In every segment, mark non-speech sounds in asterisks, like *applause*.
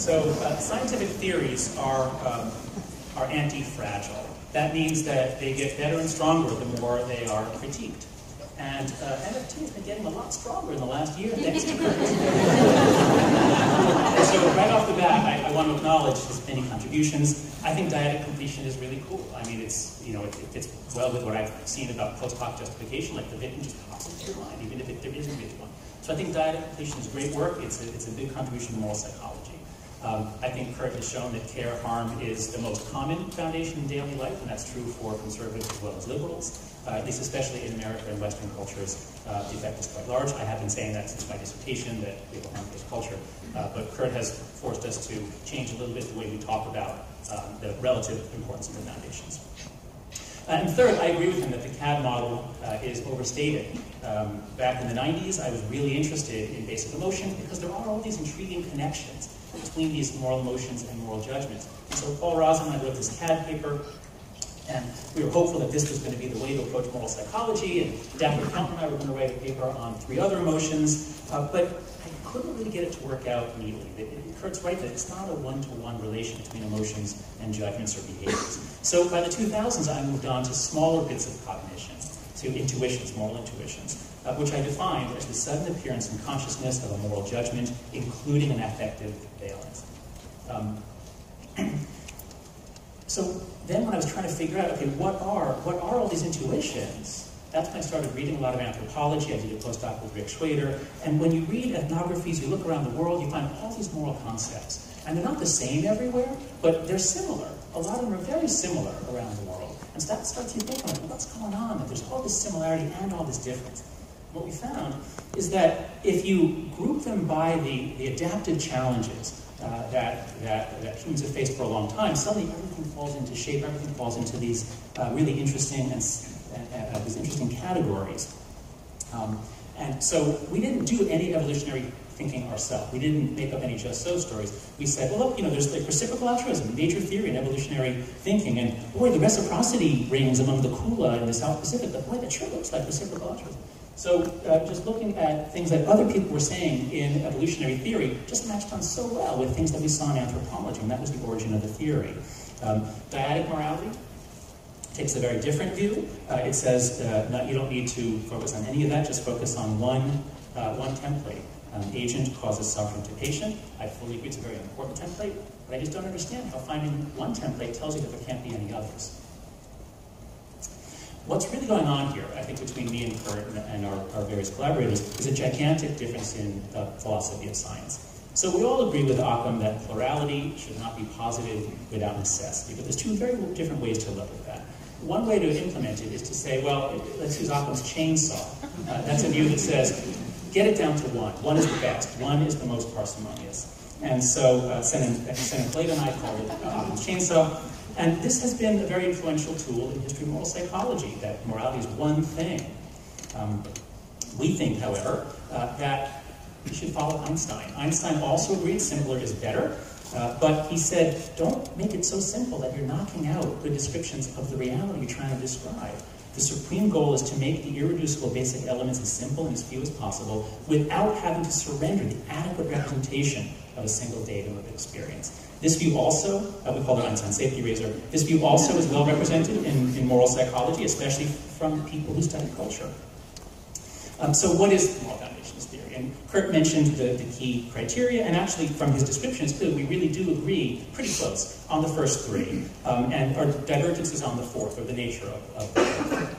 So uh, scientific theories are, um, are anti-fragile. That means that they get better and stronger the more they are critiqued. And uh, MFT has been getting a lot stronger in the last year, thanks *laughs* to Kurt. so right off the bat, I, I, want to acknowledge his many contributions. I think dyadic completion is really cool. I mean, it's, you know, it, it fits well with what I've seen about post hoc justification, like the victim just pops into your mind, even if it, there isn't a one. So I think dyadic completion is great work. It's a, it's a big contribution to moral psychology. Um, I think Kurt has shown that care harm is the most common foundation in daily life, and that's true for conservatives as well as liberals. Uh, at least especially in America and Western cultures, uh, the effect is quite large. I have been saying that since my dissertation, that we will harm this culture. Uh, but Kurt has forced us to change a little bit the way we talk about um, the relative importance of the foundations. Uh, and third, I agree with him that the CAD model uh, is overstated. Um, back in the 90s, I was really interested in basic emotion because there are all these intriguing connections between these moral emotions and moral judgments. And so Paul Rozin and I wrote this CAD paper, and we were hopeful that this was going to be the way to approach moral psychology, and Daphne Count and I were going to write a paper on three other emotions, uh, but I couldn't really get it to work out neatly. It, it, Kurt's right that it's not a one-to-one -one relation between emotions and judgments or behaviors. So by the 2000s, I moved on to smaller bits of cognition, to intuitions, moral intuitions, uh, which I defined as the sudden appearance in consciousness of a moral judgment, including an affective valence. Um, *clears throat* so then when I was trying to figure out, okay, what are, what are all these intuitions? That's when I started reading a lot of anthropology. I did a postdoc with Rick Shweder. And when you read ethnographies, you look around the world, you find all these moral concepts. And they're not the same everywhere, but they're similar. A lot of them are very similar around the world. And so that starts you thinking, well, what's going on? That there's all this similarity and all this difference. What we found is that if you group them by the, the adaptive challenges, uh, that, that, that, humans have faced for a long time, suddenly everything falls into shape, everything falls into these uh, really interesting and, uh, these interesting categories. Um, and so we didn't do any evolutionary thinking ourselves. We didn't make up any just so stories. We said, well, look, you know, there's like reciprocal altruism, nature theory, and evolutionary thinking, and boy, the reciprocity rings among the Kula in the South Pacific, but boy, that sure looks like reciprocal altruism. So uh, just looking at things that other people were saying in evolutionary theory just matched on so well with things that we saw in anthropology, and that was the origin of the theory. Um, dyadic morality takes a very different view. Uh, it says uh, not, you don't need to focus on any of that, just focus on one, uh, one template. Um, agent causes suffering to patient. I fully agree it's a very important template, but I just don't understand how finding one template tells you that there can't be any others. What's really going on here, I think, between me and Kurt and our, our various collaborators is a gigantic difference in the philosophy of science. So we all agree with Occam that plurality should not be posited without necessity, but there's two very different ways to look at that. One way to implement it is to say, well, let's use Occam's chainsaw. Uh, that's a view that says, get it down to one. One is the best. One is the most parsimonious. And so uh, Clayton and I called it uh, chainsaw. And this has been a very influential tool in history of moral psychology, that morality is one thing. Um, we think, however, uh, that we should follow Einstein. Einstein also agreed simpler is better, uh, but he said, don't make it so simple that you're knocking out the descriptions of the reality you're trying to describe. The supreme goal is to make the irreducible basic elements as simple and as few as possible without having to surrender the adequate representation of a single datum of experience. This view also, uh, we call it Einstein safety razor, this view also is well represented in, in moral psychology, especially from people who study culture. Um, so what is moral theory? And Kurt mentioned the, the key criteria, and actually from his descriptions too, we really do agree pretty close on the first three, um, and our divergence is on the fourth, or the nature of, of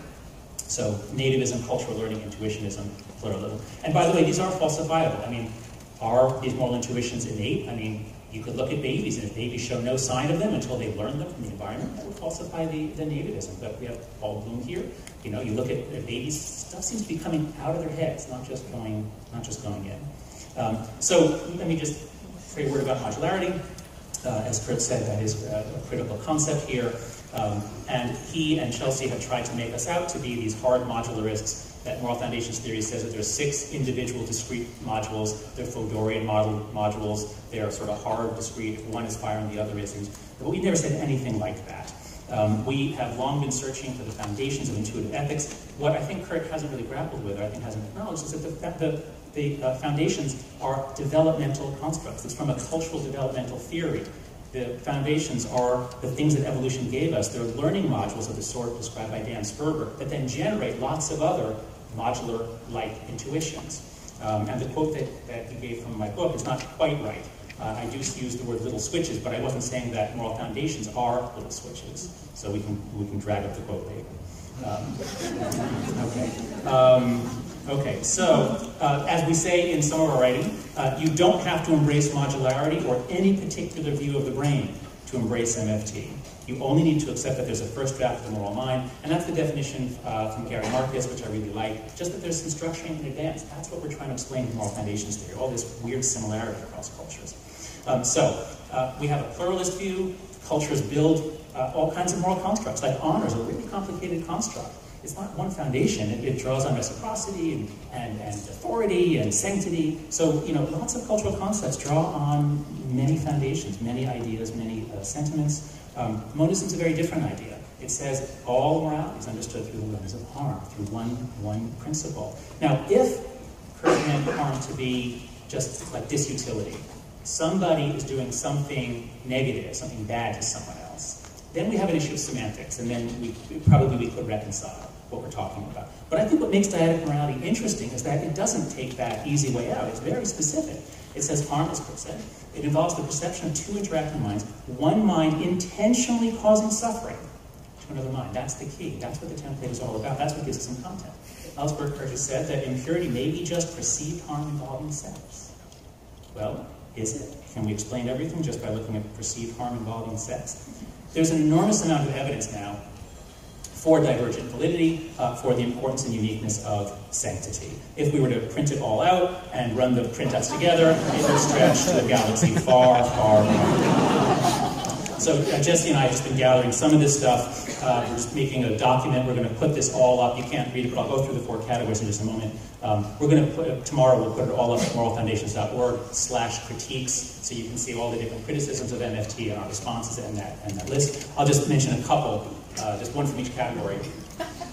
so nativism, cultural learning, intuitionism, pluralism. And by the way, these are falsifiable. I mean, are these moral intuitions innate? I mean, you could look at babies, and if babies show no sign of them until they learn them from the environment, that would falsify the, the nativism. But we have Paul Bloom here. You know, you look at, at babies, stuff seems to be coming out of their heads, not just going, not just going in. Um, so let me just say a word about modularity. Uh, as Kurt said, that is a, a critical concept here. Um, and he and Chelsea have tried to make us out to be these hard modularists that moral foundations theory says that there's six individual discrete modules. They're Fodorian model modules. They are sort of hard, discrete. One is firing, the other isn't. But we never said anything like that. Um, we have long been searching for the foundations of intuitive ethics. What I think Kurt hasn't really grappled with, or I think hasn't acknowledged, is that the, that the the uh, foundations are developmental constructs. It's from a cultural developmental theory. The foundations are the things that evolution gave us. They're learning modules of the sort described by Dan Sperber that then generate lots of other modular-like intuitions. Um, and the quote that, that he gave from my book is not quite right. Uh, I do use the word little switches, but I wasn't saying that moral foundations are little switches. So we can, we can drag up the quote later. Um, *laughs* okay. Um, so uh, as we say in some of our writing, uh, you don't have to embrace modularity or any particular view of the brain to embrace MFT. You only need to accept that there's a first draft of the moral mind, and that's the definition uh, from Gary Marcus, which I really like, just that there's some structuring in advance. That's what we're trying to explain in moral foundations theory, all this weird similarity across cultures. Um, so, uh, we have a pluralist view, cultures build uh, all kinds of moral constructs, like honor is a really complicated construct. It's not one foundation. It, it draws on reciprocity and, and, and, authority and sanctity. So, you know, lots of cultural concepts draw on many foundations, many ideas, many uh, sentiments. Um, monism is a very different idea. It says all morality is understood through the lens of harm, through one, one principle. Now, if Kurt meant harm to be just like disutility, somebody is doing something negative, something bad to someone then we have an issue of semantics, and then we, probably we could reconcile what we're talking about. But I think what makes dyadic morality interesting is that it doesn't take that easy way out. It's very specific. It says harm, Kurt said. It involves the perception of two interacting minds, one mind intentionally causing suffering to another mind. That's the key. That's what the template is all about. That's what gives us some content. Ellsberg has said that impurity may be just perceived harm involving sex. Well, is it? Can we explain everything just by looking at perceived harm involving sex? There's an enormous amount of evidence now for divergent validity, uh, for the importance and uniqueness of sanctity. If we were to print it all out and run the printouts together, it would stretch to a galaxy far, far, far. So uh, Jesse and I have just been gathering some of this stuff. Uh, we're just making a document. We're going to put this all up. You can't read it, but I'll go through the four categories in just a moment. Um, we're going to put it, tomorrow. We'll put it all up at moralfoundations.org/slash critiques, so you can see all the different criticisms of MFT and our responses in that and that list. I'll just mention a couple, uh, just one from each category.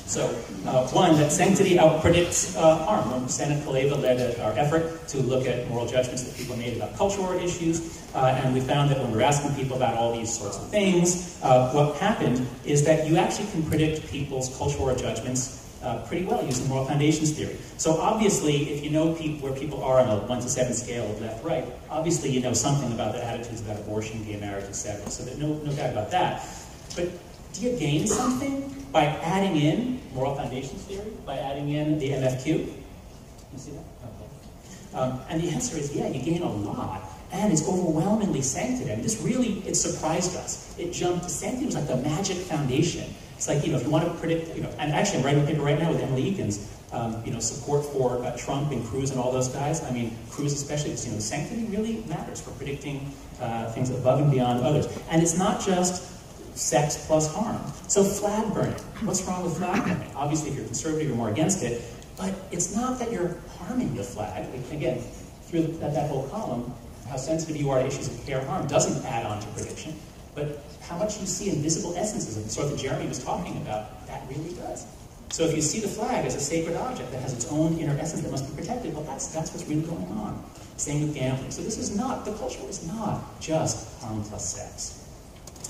So, uh, one, that sanctity outpredicts uh, harm. When Sena Koleva led our effort to look at moral judgments that people made about cultural issues, uh, and we found that when we were asking people about all these sorts of things, uh, what happened is that you actually can predict people's cultural judgments uh, pretty well using moral foundations theory. So obviously, if you know where people are on a 1 to 7 scale of left-right, obviously you know something about their attitudes about abortion, gay marriage, etc. So no, no doubt about that. But do you gain something by adding in moral foundations theory, by adding in the MFQ? You see that? Okay. Um, and the answer is, yeah, you gain a lot. And it's overwhelmingly sanctity. I mean, this really, it surprised us. It jumped sanctity was like the magic foundation. It's like, you know, if you want to predict, you know, and actually I'm writing a paper right now with Emily Ekins, um, you know, support for uh, Trump and Cruz and all those guys. I mean, Cruz especially, because, you know, sanctity really matters for predicting uh, things above and beyond others. And it's not just sex plus harm. So flag burning, what's wrong with flag burning? Obviously, if you're conservative, you're more against it, but it's not that you're harming the flag. Again, through that, that whole column, how sensitive you are to issues of care harm doesn't add on to prediction, but how much you see invisible essences of the sort that Jeremy was talking about, that really does. So if you see the flag as a sacred object that has its own inner essence that must be protected, well, that's, that's what's really going on. Same with gambling. So this is not, the culture is not just harm plus sex.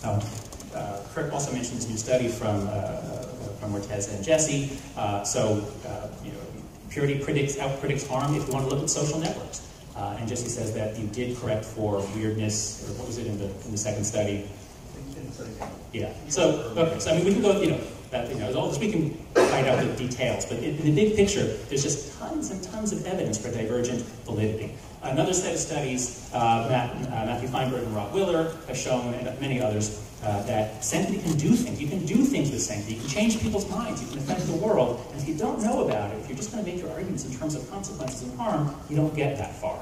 Um, uh, Kurt also mentioned this new study from, uh, uh from Morteza and Jesse. Uh, so, uh, you know, purity predicts, harm if you want to look at social networks. And Jesse says that you did correct for weirdness, or what was it in the, in the second study? Yeah. So, okay. So, I mean, we can go, you know, that, you know, all this, we can find out the details, but in, in, the big picture, there's just tons and tons of evidence for divergent validity. Another set of studies, uh, Matt, uh, Matthew Feinberg and Rob Willer have shown, and many others, uh, that sanctity can do things. You can do things with sanctity. You can change people's minds. You can affect the world. And if you don't know about it, if you're just going to make your arguments in terms of consequences and harm, you don't get that far.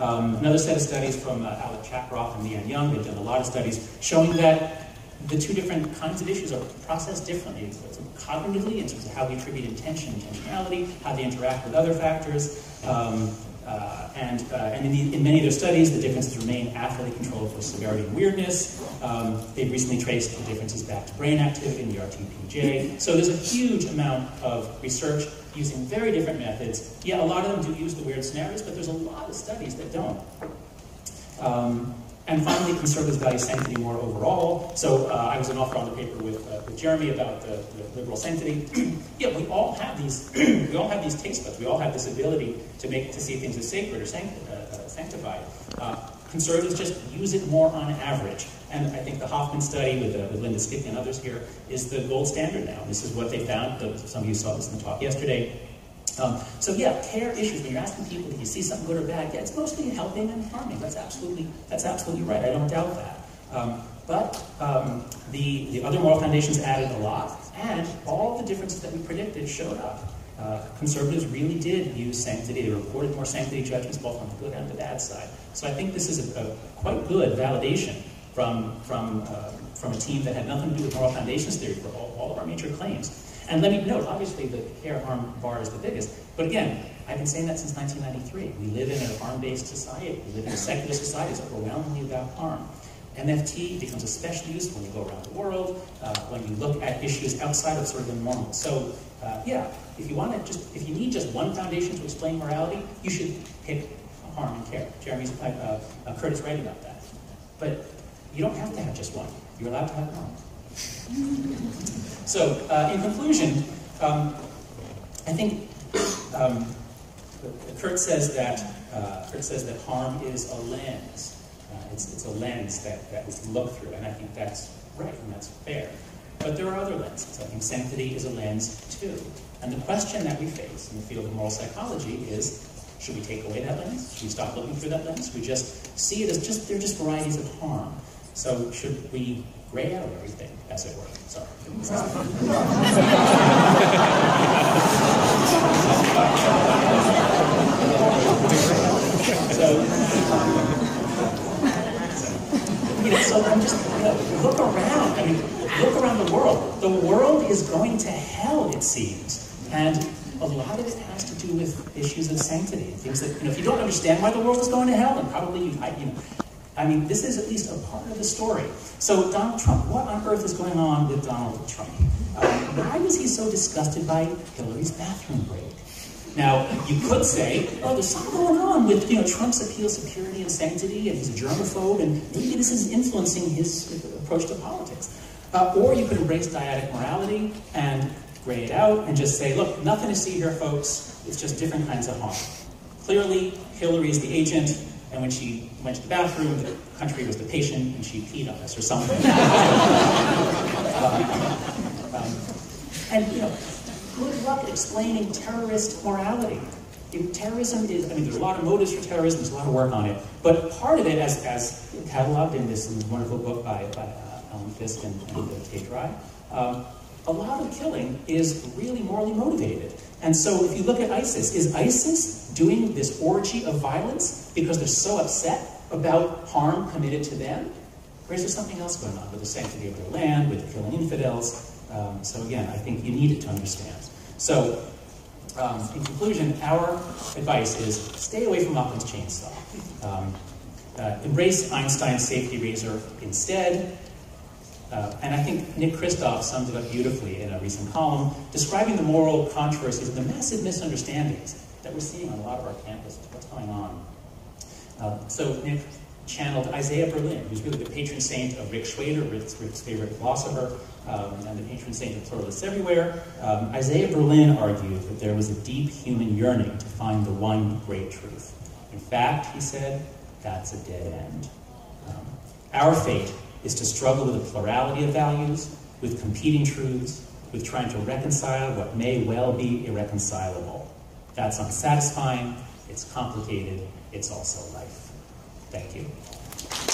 Um, another set of studies from uh, Alek Chakroff and Liane Young, they've done a lot of studies showing that the two different kinds of issues are processed differently. So cognitively, in terms of how we attribute intention, intentionality, how they interact with other factors. Um, Uh, and uh, and in, the, in, many of their studies, the differences remain after they control for severity and weirdness. Um, they've recently traced the differences back to brain activity in the RTPJ. So there's a huge amount of research using very different methods. Yeah, a lot of them do use the weird scenarios, but there's a lot of studies that don't. Um, and finally, conservatives value sanctity more overall. So uh, I was an author on the paper with, uh, with Jeremy about the, the liberal sanctity. *clears throat* yeah, we all have these. *clears throat* we all have these taste buds. We all have this ability to make to see things as sacred or uh, uh, sanctified. Uh, conservatives just use it more on average. And I think the Hofmann study with, uh, with Linda Skitka and others here is the gold standard now. This is what they found. Some of you saw this in the talk yesterday. Um, so yeah, care issues, when you're asking people do you see something good or bad, yeah, it's mostly helping and harming. That's absolutely, that's absolutely right. I don't doubt that. Um, but um, the, the other moral foundations added a lot, and all the differences that we predicted showed up. Uh, conservatives really did use sanctity. They reported more sanctity judgments both on the good and the bad side. So I think this is a, a quite good validation from, from, uh, from a team that had nothing to do with moral foundations theory for all, all of our major claims. And let me note, obviously the care harm bar is the biggest, but again, I've been saying that since 1993. We live in a harm-based society. We live in a secular society that's overwhelmingly about harm. MFT becomes especially useful when you go around the world, uh, when you look at issues outside of sort of the normal. So, uh, yeah, if you want to just, if you need just one foundation to explain morality, you should pick harm and care. Jeremy's, uh, uh, Curtis right about that. But you don't have to have just one. You're allowed to have more. So, uh, in conclusion, um, I think um, Kurt says that uh, Kurt says that harm is a lens. Uh, it's, it's a lens that, that we can look through, and I think that's right and that's fair. But there are other lenses. I think sanctity is a lens too. And the question that we face in the field of moral psychology is, should we take away that lens? Should we stop looking through that lens? We just see it as just, they're just varieties of harm. So should we gray out everything, as it were? Sorry. so, so I'm just, you know, look around. I mean, look around the world. The world is going to hell, it seems. And a lot of it has to do with issues of sanctity, and things that, you know, if you don't understand why the world is going to hell, then probably you, you know, I mean, this is at least a part of the story. So Donald Trump, what on earth is going on with Donald Trump? Um, why was he so disgusted by Hillary's bathroom break? Now, you could say, oh, there's something going on with you know Trump's appeal to purity and sanctity, and he's a germaphobe, and maybe this is influencing his approach to politics. Uh, or you could embrace dyadic morality and gray it out and just say, look, nothing to see here, folks. It's just different kinds of harm. Clearly, Hillary is the agent, and when she went to the bathroom, the country was the patient, and she peed on us or something. *laughs* um, um, and, you know, good luck explaining terrorist morality. If terrorism is, I mean, there's a lot of motives for terrorism, there's a lot of work on it, but part of it, as, as cataloged in this, wonderful book by, by uh, Alan Fiske and, and uh, Tage Rai, um, a lot of killing is really morally motivated. And so if you look at ISIS, is ISIS doing this orgy of violence because they're so upset about harm committed to them? Or is there something else going on with the sanctity of their land, with killing infidels? Um, so again, I think you need it to understand. So um, in conclusion, our advice is stay away from Occam's chainsaw. Um, uh, embrace Einstein's safety razor instead. Uh, and I think Nick Kristof sums it up beautifully in a recent column, describing the moral controversies and the massive misunderstandings that we're seeing on a lot of our campuses. What's going on? Uh, so Nick channeled Isaiah Berlin, who's really the patron saint of Rick Shweder, Rick's, Rick's favorite philosopher, um, and the patron saint of pluralists everywhere. Um, Isaiah Berlin argued that there was a deep human yearning to find the one great truth. In fact, he said, that's a dead end. Um, our fate is to struggle with a plurality of values, with competing truths, with trying to reconcile what may well be irreconcilable. That's unsatisfying, it's complicated, it's also life. Thank you.